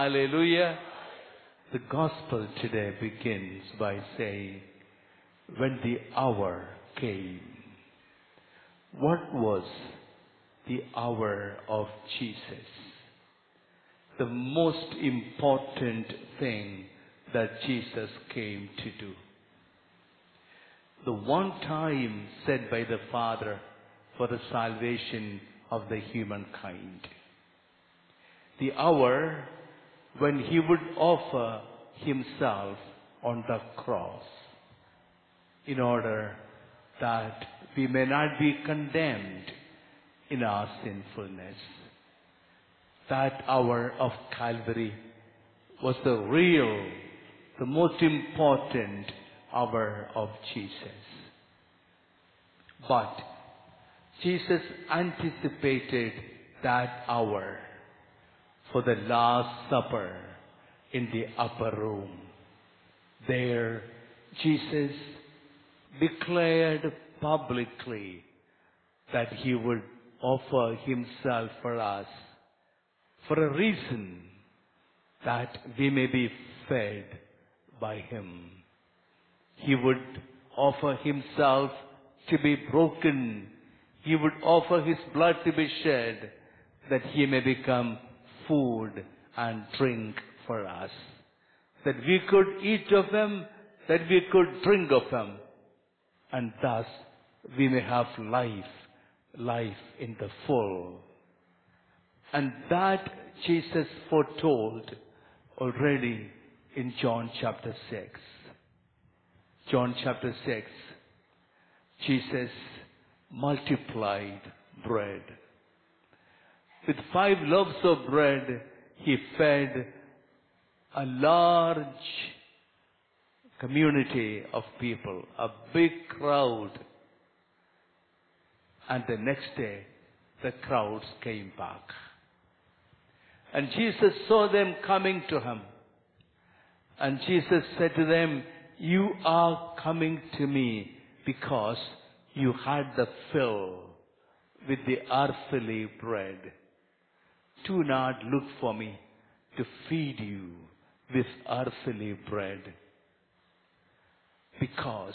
Hallelujah. The gospel today begins by saying, when the hour came. What was the hour of Jesus? The most important thing that Jesus came to do. The one time said by the Father for the salvation of the humankind. The hour when he would offer himself on the cross in order that we may not be condemned in our sinfulness. That hour of Calvary was the real, the most important hour of Jesus. But Jesus anticipated that hour for the Last Supper in the upper room. There, Jesus declared publicly that he would offer himself for us for a reason that we may be fed by him. He would offer himself to be broken. He would offer his blood to be shed that he may become food and drink for us. That we could eat of him, that we could drink of him, and thus we may have life, life in the full. And that Jesus foretold already in John chapter 6. John chapter 6, Jesus multiplied bread. With five loaves of bread, he fed a large community of people, a big crowd. And the next day, the crowds came back. And Jesus saw them coming to him. And Jesus said to them, You are coming to me because you had the fill with the earthly bread. Do not look for me to feed you with earthly bread. Because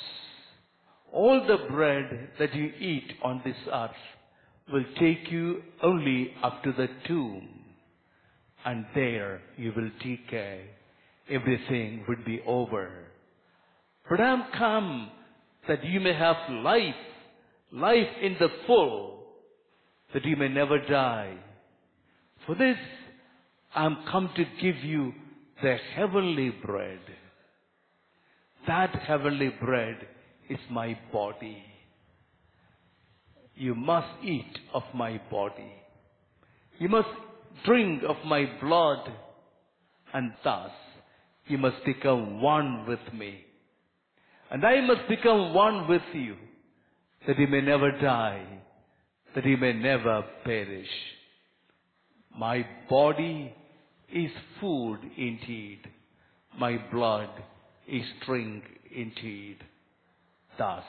all the bread that you eat on this earth will take you only up to the tomb. And there you will decay. Everything would be over. But I am come that you may have life, life in the full, that you may never die. For this I am come to give you the heavenly bread. That heavenly bread is my body. You must eat of my body. You must drink of my blood. And thus, you must become one with me. And I must become one with you, that you may never die, that you may never perish. My body is food indeed. My blood is drink indeed. Thus,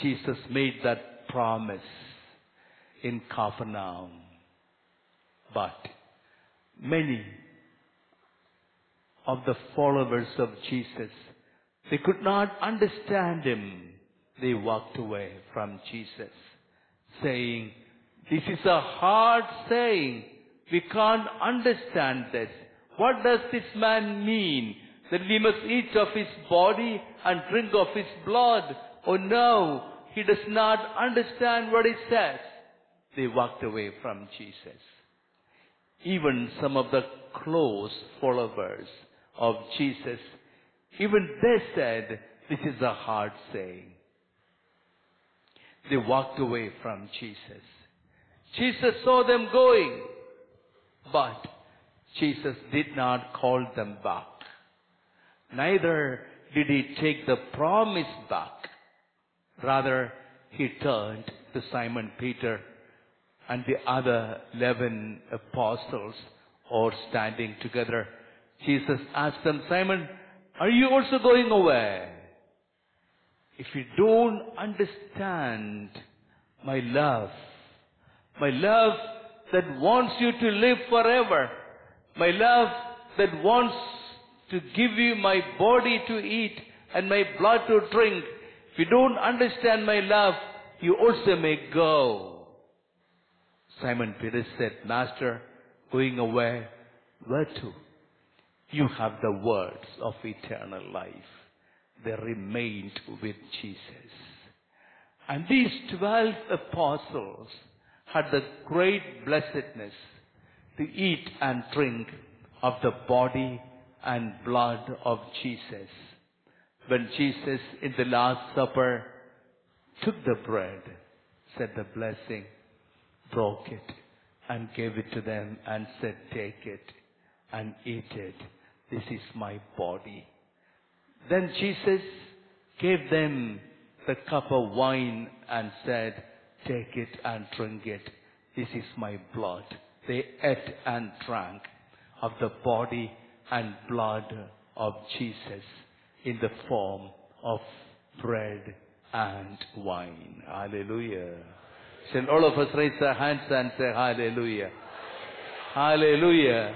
Jesus made that promise in Capernaum. But many of the followers of Jesus, they could not understand him. They walked away from Jesus, saying, This is a hard saying. We can't understand this. What does this man mean? That we must eat of his body and drink of his blood? Oh no, he does not understand what he says. They walked away from Jesus. Even some of the close followers of Jesus, even they said, this is a hard saying. They walked away from Jesus. Jesus saw them going. But Jesus did not call them back. Neither did he take the promise back. Rather, he turned to Simon Peter and the other eleven apostles all standing together. Jesus asked them, Simon, are you also going away? If you don't understand my love, my love that wants you to live forever. My love that wants to give you my body to eat and my blood to drink. If you don't understand my love, you also may go. Simon Peter said, Master, going away, where to? You have the words of eternal life. They remained with Jesus. And these twelve apostles had the great blessedness to eat and drink of the body and blood of Jesus. When Jesus in the Last Supper took the bread, said the blessing, broke it, and gave it to them and said, Take it and eat it. This is my body. Then Jesus gave them the cup of wine and said, Take it and drink it. This is my blood. They ate and drank of the body and blood of Jesus in the form of bread and wine. Hallelujah. Shall all of us raise our hands and say hallelujah? Hallelujah.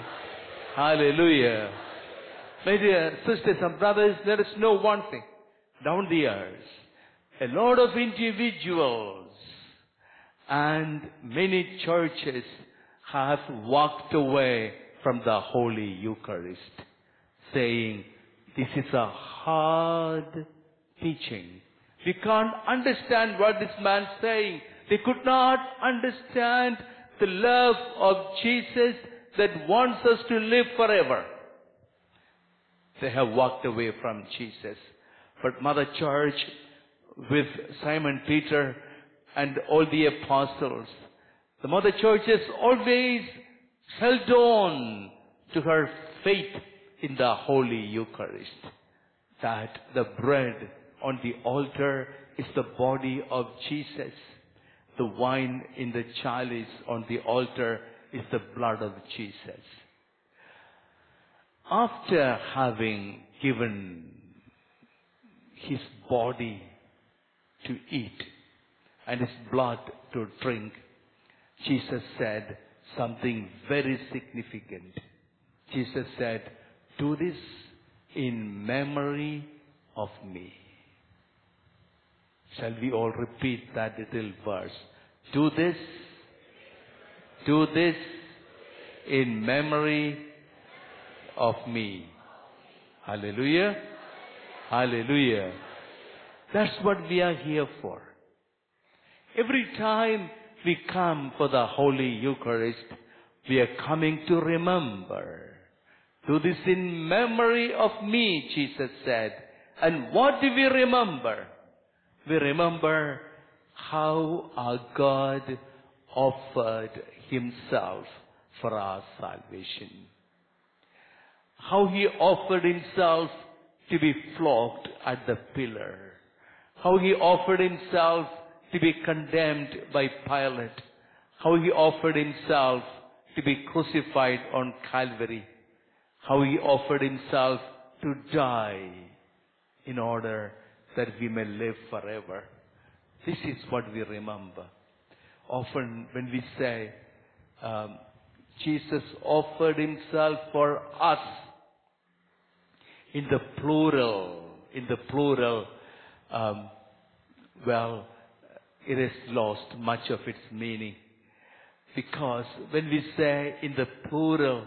Hallelujah. My dear sisters and brothers, let us know one thing. Down the years, a lot of individuals and many churches have walked away from the Holy Eucharist, saying, this is a hard teaching. We can't understand what this man's saying. They could not understand the love of Jesus that wants us to live forever. They have walked away from Jesus. But Mother Church, with Simon Peter and all the apostles, the Mother Church has always held on to her faith in the Holy Eucharist. That the bread on the altar is the body of Jesus. The wine in the chalice on the altar is the blood of Jesus. After having given his body to eat and his blood to drink, Jesus said something very significant. Jesus said, do this in memory of me. Shall we all repeat that little verse? Do this, do this in memory of me. Hallelujah. Hallelujah. That's what we are here for. Every time we come for the Holy Eucharist, we are coming to remember. Do this in memory of me, Jesus said. And what do we remember? We remember how our God offered himself for our salvation. How he offered himself to be flogged at the pillar. How he offered himself to be condemned by Pilate. How he offered himself to be crucified on Calvary. How he offered himself to die in order that we may live forever. This is what we remember. Often when we say, um, Jesus offered himself for us in the plural, in the plural, um, well, it has lost much of its meaning. Because when we say in the plural,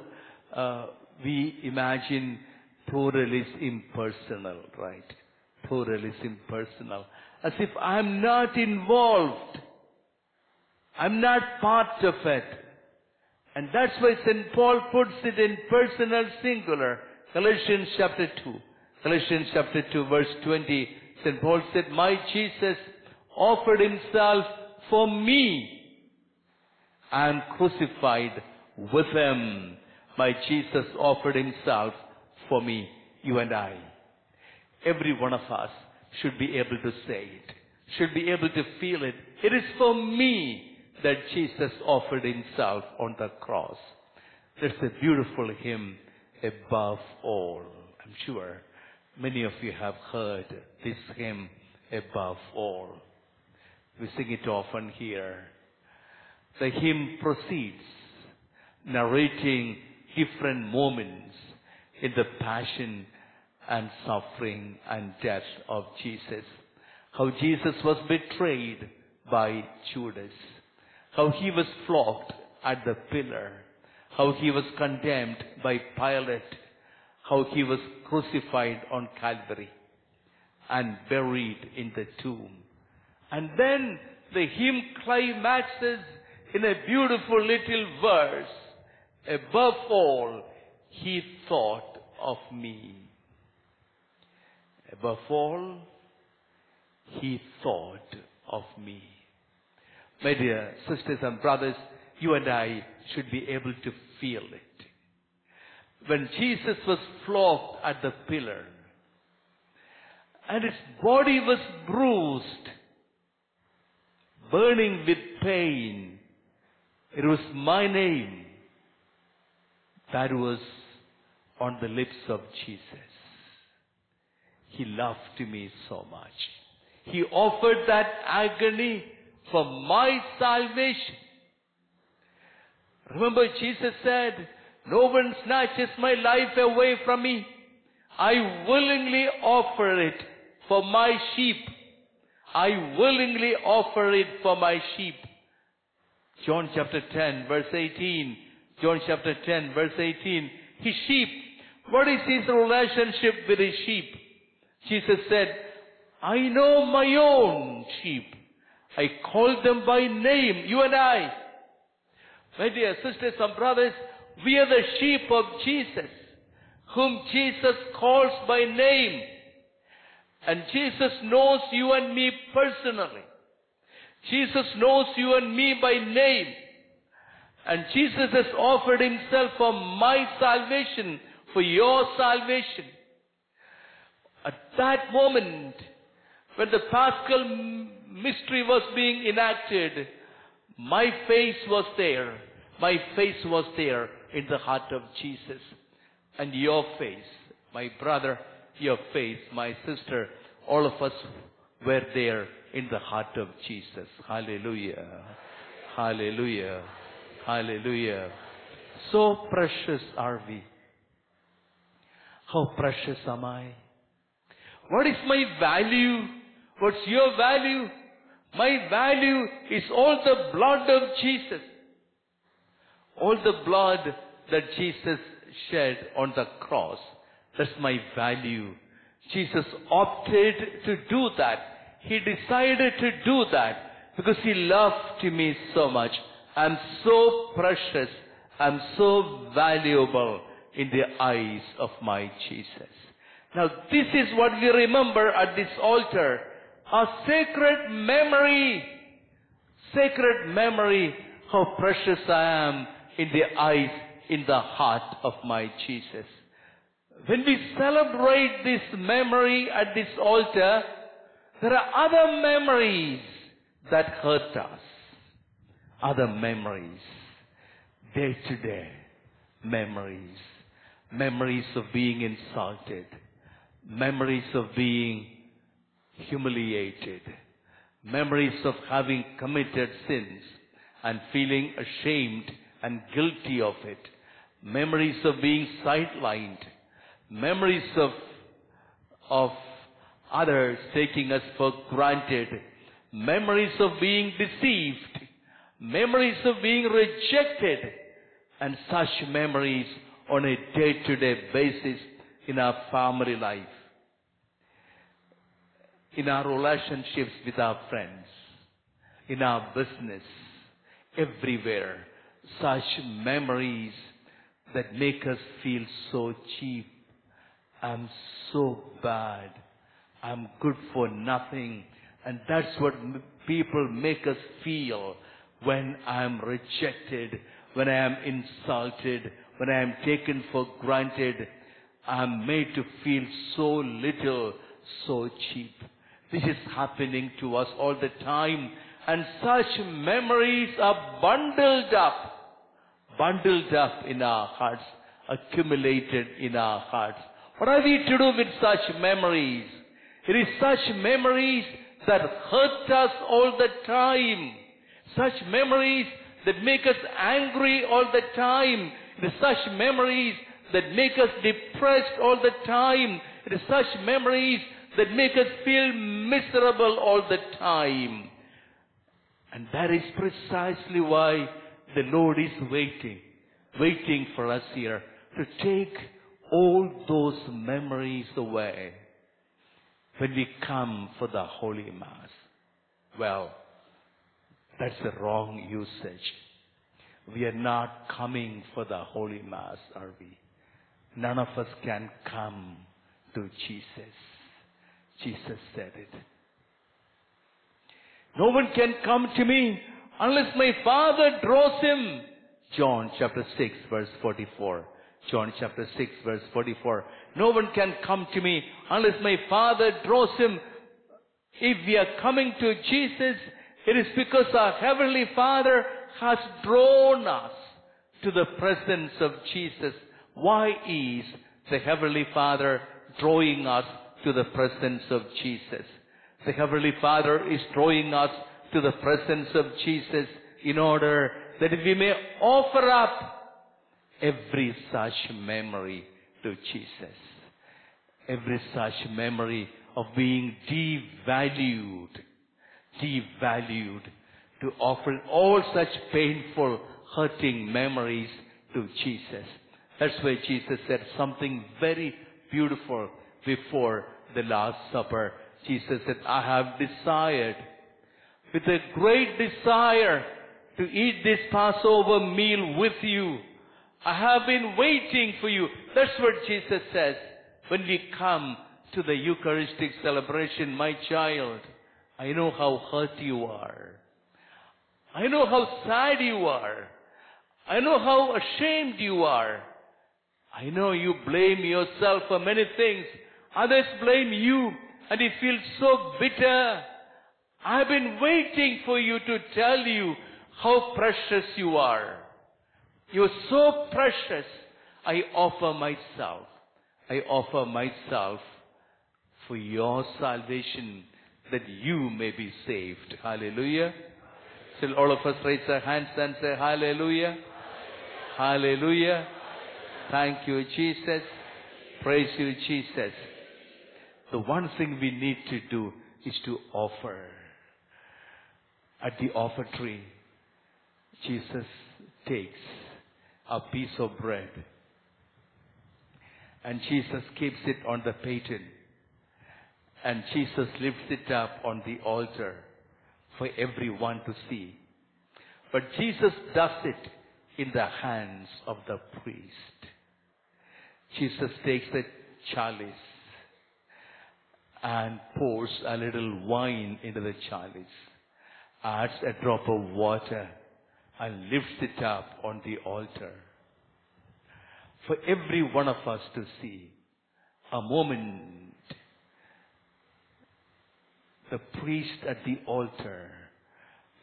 uh, we imagine plural is impersonal, right? Plural is impersonal. As if I'm not involved. I'm not part of it. And that's why St. Paul puts it in personal singular. Galatians chapter 2. Galatians chapter 2 verse 20. St. Paul said, My Jesus offered himself for me and crucified with him. My Jesus offered himself for me, you and I. Every one of us should be able to say it, should be able to feel it. It is for me that Jesus offered himself on the cross. There's a beautiful hymn, Above All. I'm sure many of you have heard this hymn, Above All. We sing it often here. the hymn proceeds, narrating different moments in the passion and suffering and death of Jesus. How Jesus was betrayed by Judas. How he was flogged at the pillar. How he was condemned by Pilate. How he was crucified on Calvary and buried in the tomb. And then the hymn climaxes in a beautiful little verse. Above all, he thought of me. Above all, he thought of me. My dear sisters and brothers, you and I should be able to feel it. When Jesus was flogged at the pillar, and his body was bruised, burning with pain, it was my name that was on the lips of Jesus. He loved me so much. He offered that agony for my salvation. Remember, Jesus said, No one snatches my life away from me. I willingly offer it for my sheep. I willingly offer it for my sheep. John chapter 10, verse 18. John chapter 10, verse 18. His sheep. What is his relationship with his sheep? Jesus said, I know my own sheep. I call them by name, you and I. My dear sisters and brothers, we are the sheep of Jesus, whom Jesus calls by name. And Jesus knows you and me personally. Jesus knows you and me by name. And Jesus has offered himself for my salvation, for your salvation. At that moment, when the Paschal mystery was being enacted, my face was there. My face was there in the heart of Jesus. And your face, my brother, your face, my sister, all of us were there in the heart of Jesus. Hallelujah. Hallelujah. Hallelujah. So precious are we. How precious am I? What is my value? What's your value? My value is all the blood of Jesus. All the blood that Jesus shed on the cross. That's my value. Jesus opted to do that. He decided to do that because he loved me so much. I'm so precious. I'm so valuable in the eyes of my Jesus. Now this is what we remember at this altar. A sacred memory. Sacred memory how precious I am in the eyes, in the heart of my Jesus. When we celebrate this memory at this altar, there are other memories that hurt us. Other memories. Day to day memories. Memories of being insulted. Memories of being humiliated. Memories of having committed sins and feeling ashamed and guilty of it. Memories of being sidelined. Memories of, of others taking us for granted. Memories of being deceived. Memories of being rejected. And such memories on a day-to-day basis in our family life. In our relationships with our friends. In our business. Everywhere. Such memories that make us feel so cheap. I'm so bad. I'm good for nothing. And that's what people make us feel when I'm rejected, when I am insulted, when I am taken for granted. I'm made to feel so little, so cheap. This is happening to us all the time. And such memories are bundled up, bundled up in our hearts, accumulated in our hearts. What are we to do with such memories? It is such memories that hurt us all the time. Such memories that make us angry all the time. It is such memories that make us depressed all the time. It is such memories that make us feel miserable all the time. And that is precisely why the Lord is waiting, waiting for us here to take all those memories away when we come for the Holy Mass. Well, that's the wrong usage. We are not coming for the Holy Mass, are we? None of us can come to Jesus. Jesus said it. No one can come to me unless my Father draws him. John chapter 6 verse 44. John chapter 6 verse 44. No one can come to me unless my Father draws him. If we are coming to Jesus, it is because our Heavenly Father has drawn us to the presence of Jesus. Why is the Heavenly Father drawing us to the presence of Jesus? The Heavenly Father is drawing us to the presence of Jesus in order that we may offer up every such memory to Jesus. Every such memory of being devalued, devalued, to offer all such painful, hurting memories to Jesus. That's why Jesus said something very beautiful before the Last Supper. Jesus said, I have desired, with a great desire, to eat this Passover meal with you. I have been waiting for you. That's what Jesus says when we come to the Eucharistic celebration, my child. I know how hurt you are. I know how sad you are. I know how ashamed you are. I know you blame yourself for many things. Others blame you and you feel so bitter. I've been waiting for you to tell you how precious you are. You're so precious. I offer myself. I offer myself for your salvation that you may be saved. Hallelujah. Shall all of us raise our hands and say hallelujah? Hallelujah. Thank you, Jesus. Praise you, Jesus. The one thing we need to do is to offer. At the offertory, Jesus takes a piece of bread and Jesus keeps it on the paten and Jesus lifts it up on the altar for everyone to see. But Jesus does it in the hands of the priest. Jesus takes the chalice and pours a little wine into the chalice, adds a drop of water and lifts it up on the altar for every one of us to see. A moment, the priest at the altar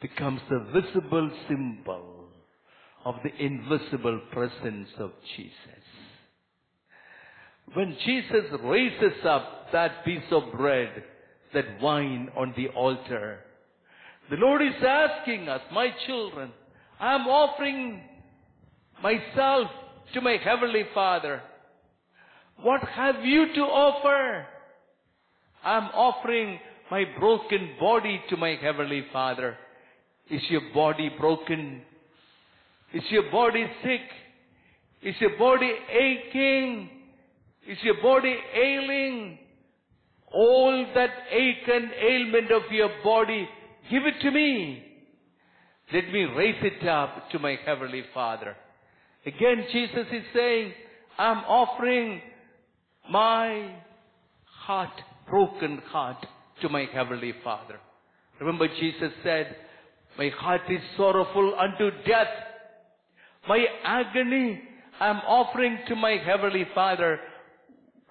becomes the visible symbol of the invisible presence of Jesus. When Jesus raises up that piece of bread, that wine on the altar, the Lord is asking us, my children, I am offering myself to my Heavenly Father. What have you to offer? I am offering my broken body to my Heavenly Father. Is your body broken? Is your body sick? Is your body aching? Is your body ailing? All that ache and ailment of your body, give it to me. Let me raise it up to my Heavenly Father. Again, Jesus is saying, I'm offering my heart, broken heart, to my Heavenly Father. Remember, Jesus said, My heart is sorrowful unto death. My agony I'm offering to my Heavenly Father.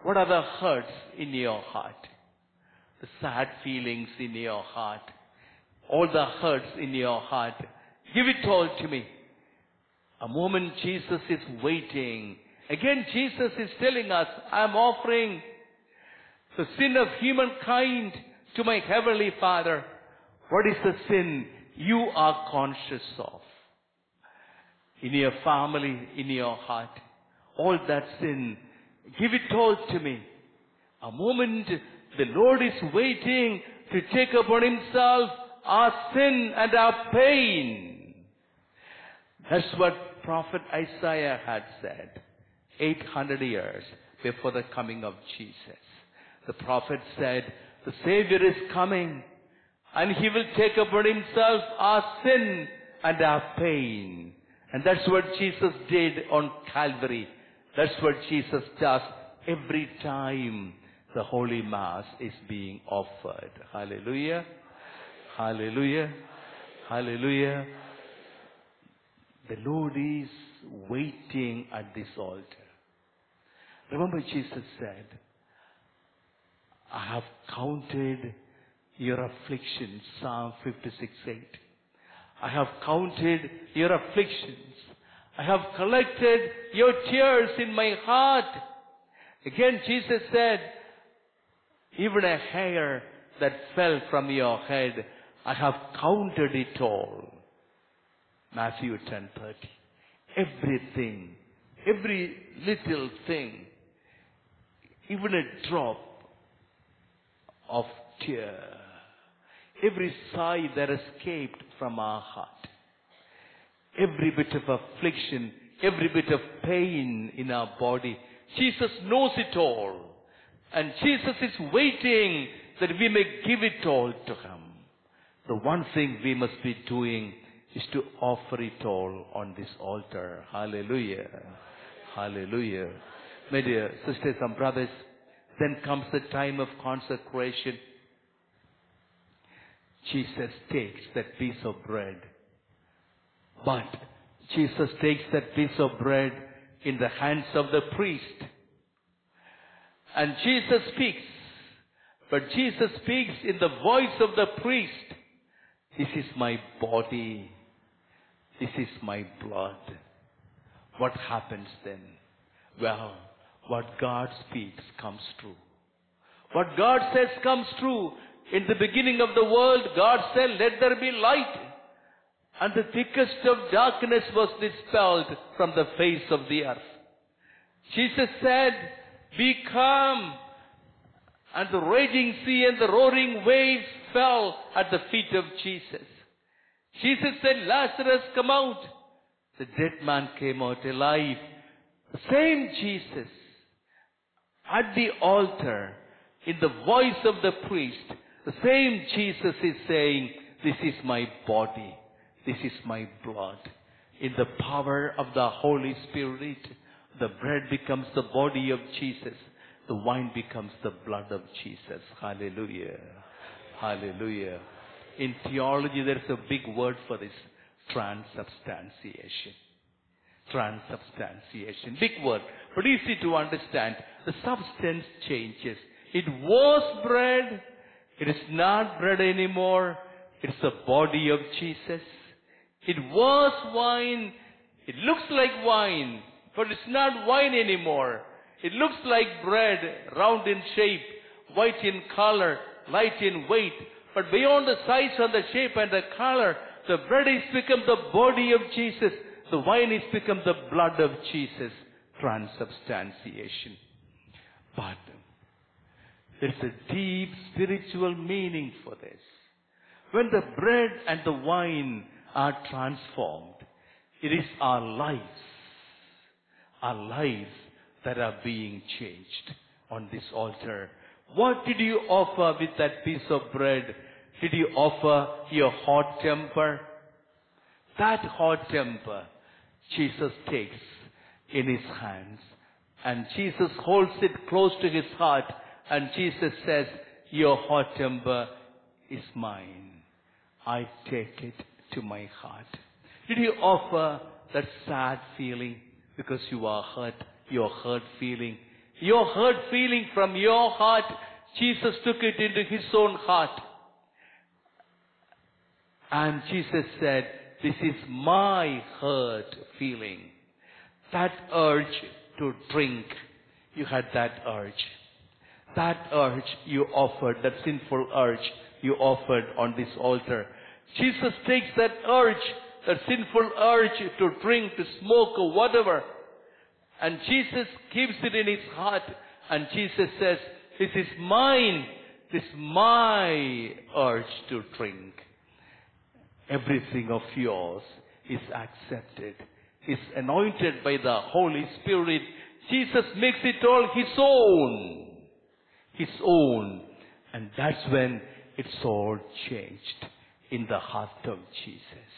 What are the hurts in your heart? The sad feelings in your heart. All the hurts in your heart. Give it all to me. A moment Jesus is waiting. Again, Jesus is telling us, I'm offering the sin of humankind to my Heavenly Father. What is the sin you are conscious of? in your family, in your heart. All that sin, give it all to me. A moment the Lord is waiting to take upon himself our sin and our pain. That's what prophet Isaiah had said 800 years before the coming of Jesus. The prophet said, the Savior is coming and he will take upon himself our sin and our pain. And that's what Jesus did on Calvary. That's what Jesus does every time the Holy Mass is being offered. Hallelujah. Hallelujah. Hallelujah. The Lord is waiting at this altar. Remember Jesus said, I have counted your afflictions, Psalm 56 8. I have counted your afflictions. I have collected your tears in my heart. Again, Jesus said, even a hair that fell from your head, I have counted it all. Matthew 10:30. Everything, every little thing, even a drop of tear, every sigh that escaped from our heart, every bit of affliction, every bit of pain in our body, Jesus knows it all. And Jesus is waiting that we may give it all to Him. The one thing we must be doing is to offer it all on this altar. Hallelujah. Hallelujah. My dear sisters and brothers, then comes the time of consecration. Jesus takes that piece of bread. But Jesus takes that piece of bread in the hands of the priest. And Jesus speaks. But Jesus speaks in the voice of the priest. This is my body. This is my blood. What happens then? Well, what God speaks comes true. What God says comes true. In the beginning of the world, God said, let there be light. And the thickest of darkness was dispelled from the face of the earth. Jesus said, be calm. And the raging sea and the roaring waves fell at the feet of Jesus. Jesus said, Lazarus, come out. The dead man came out alive. Same Jesus at the altar, in the voice of the priest, the same Jesus is saying, this is my body. This is my blood. In the power of the Holy Spirit, the bread becomes the body of Jesus. The wine becomes the blood of Jesus. Hallelujah. Hallelujah. In theology, there is a big word for this. Transubstantiation. Transubstantiation. Big word, but easy to understand. The substance changes. It was bread. It is not bread anymore. It's the body of Jesus. It was wine. It looks like wine, but it's not wine anymore. It looks like bread, round in shape, white in color, light in weight. But beyond the size and the shape and the color, the bread is become the body of Jesus. The wine is become the blood of Jesus. Transubstantiation. But there's a deep spiritual meaning for this. When the bread and the wine are transformed, it is our lives, our lives that are being changed on this altar. What did you offer with that piece of bread? Did you offer your hot temper? That hot temper Jesus takes in his hands and Jesus holds it close to his heart and Jesus says, your hot temper is mine. I take it to my heart. Did you offer that sad feeling because you are hurt, your hurt feeling? Your hurt feeling from your heart, Jesus took it into his own heart. And Jesus said, this is my hurt feeling. That urge to drink, you had that urge. That urge you offered, that sinful urge you offered on this altar. Jesus takes that urge that sinful urge to drink, to smoke, or whatever. And Jesus keeps it in his heart. And Jesus says, This is mine. This is my urge to drink. Everything of yours is accepted, is anointed by the Holy Spirit. Jesus makes it all his own. His own. And that's when it's all changed in the heart of Jesus.